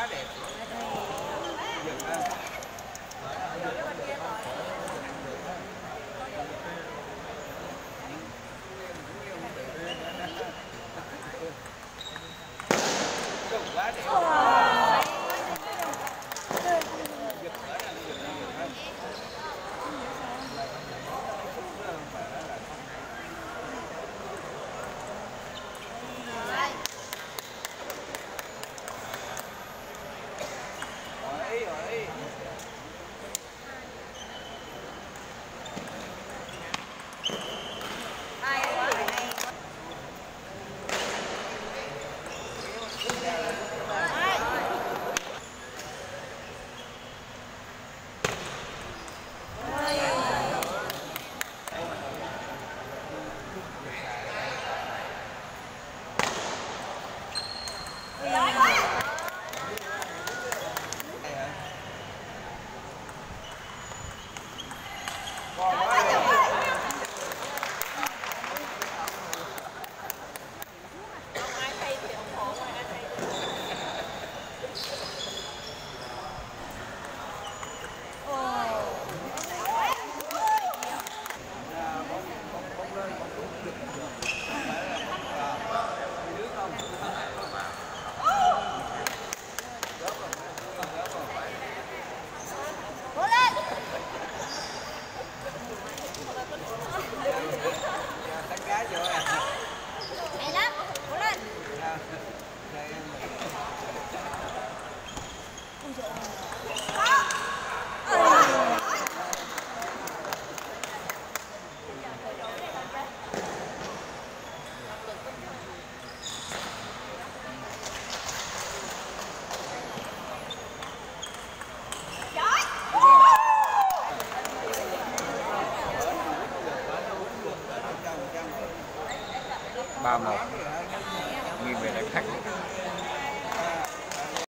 quá đẹp. Yeah. ba một. Nhìn về lại khách